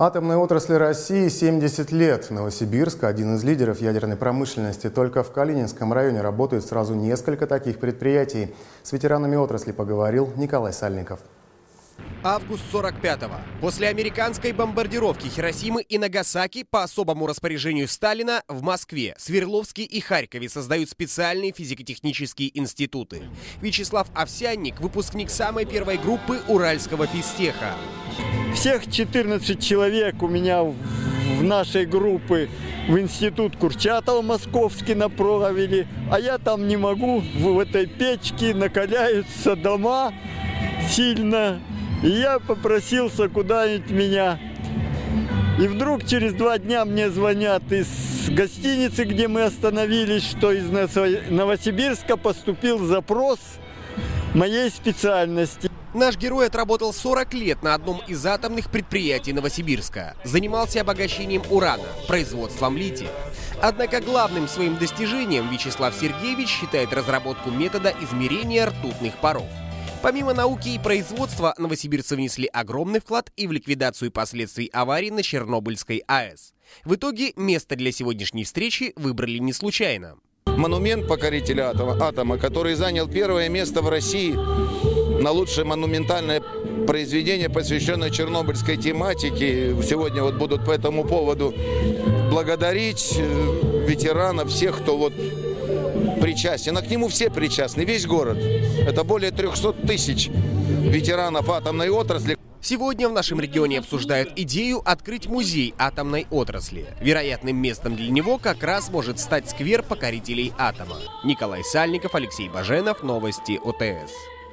Атомной отрасли России 70 лет. Новосибирск – один из лидеров ядерной промышленности. Только в Калининском районе работают сразу несколько таких предприятий. С ветеранами отрасли поговорил Николай Сальников. Август 45-го. После американской бомбардировки Хиросимы и Нагасаки по особому распоряжению Сталина в Москве, Свердловске и Харькове создают специальные физико-технические институты. Вячеслав Овсянник – выпускник самой первой группы Уральского физтеха. Всех 14 человек у меня в нашей группы в институт Курчатова московский направили, а я там не могу, в этой печке накаляются дома сильно, и я попросился куда-нибудь меня. И вдруг через два дня мне звонят из гостиницы, где мы остановились, что из Новосибирска поступил запрос моей специальности. Наш герой отработал 40 лет на одном из атомных предприятий Новосибирска. Занимался обогащением урана, производством лития. Однако главным своим достижением Вячеслав Сергеевич считает разработку метода измерения ртутных паров. Помимо науки и производства, новосибирцы внесли огромный вклад и в ликвидацию последствий аварии на Чернобыльской АЭС. В итоге место для сегодняшней встречи выбрали не случайно. Монумент покорителя атома, атома, который занял первое место в России на лучшее монументальное произведение, посвященное чернобыльской тематике. Сегодня вот будут по этому поводу благодарить э, ветеранов, всех, кто вот причастен. А к нему все причастны, весь город. Это более 300 тысяч ветеранов атомной отрасли. Сегодня в нашем регионе обсуждают идею открыть музей атомной отрасли. Вероятным местом для него как раз может стать сквер покорителей атома. Николай Сальников, Алексей Баженов, Новости ОТС.